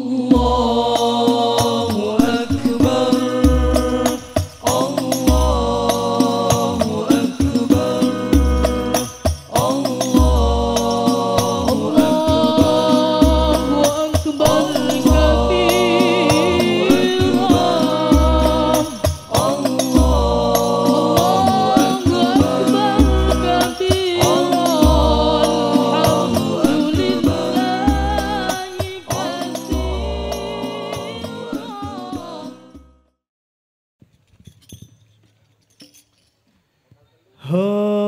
Oh. Oh.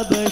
لله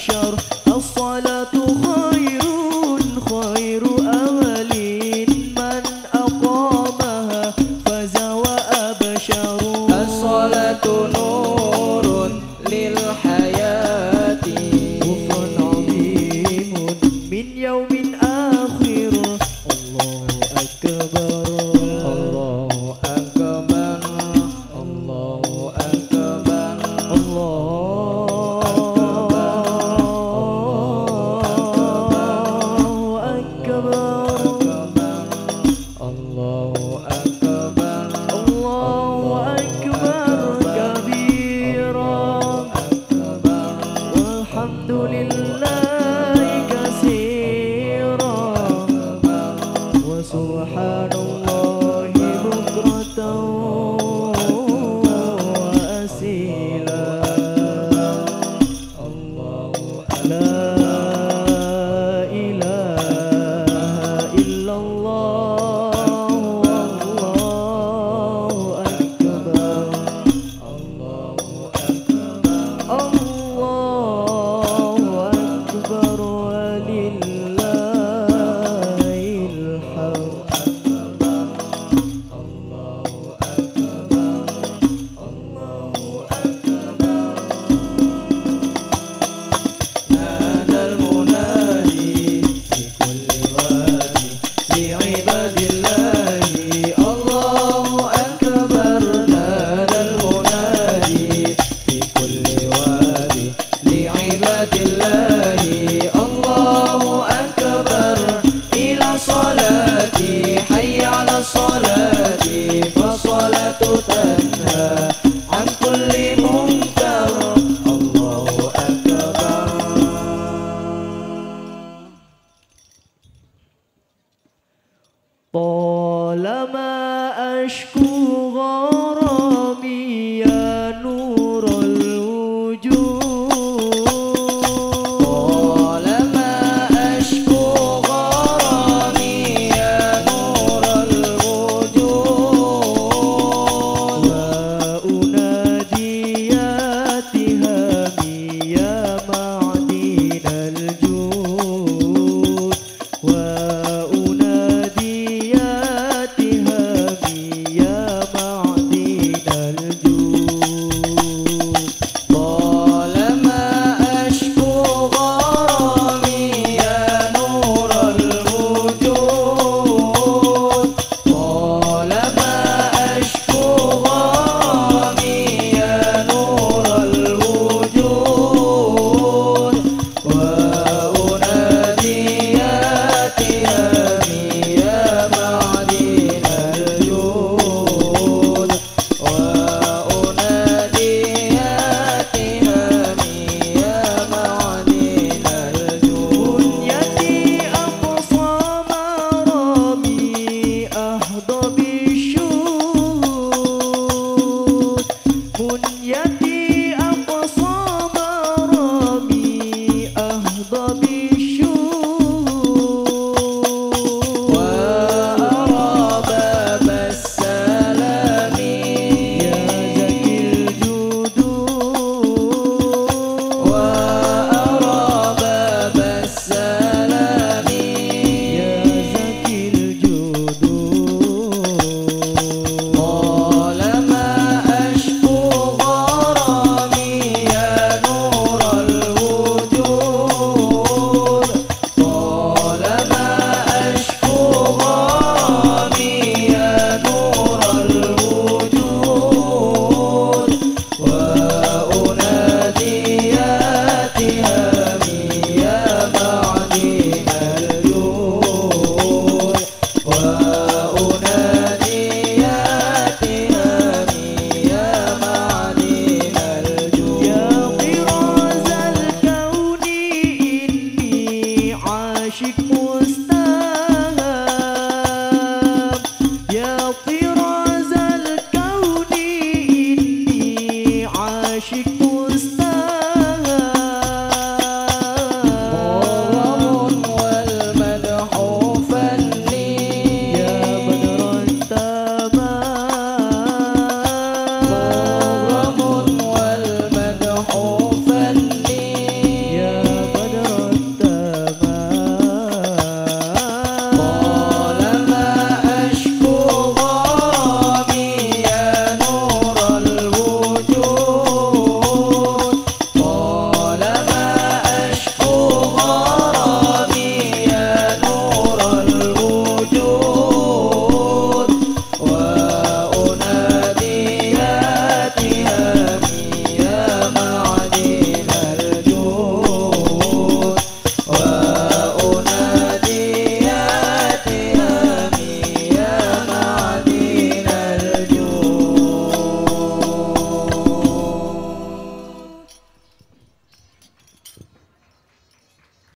help you.